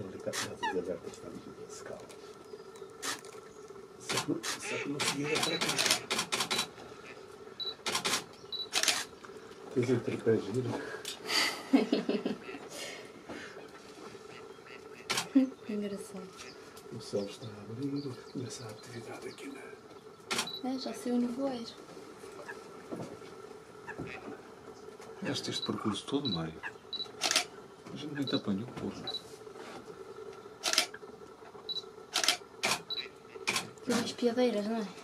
ali está as abertas estamos a secá-las. Só que, só que não seguia para cá. Tens entre giro. Engraçado. O céu está a abrir, começa a atividade aqui na. É, já saiu no voeiro. Este, este percurso todo, meio. A gente nem te apanhou, porra. Umas piadeiras, não é?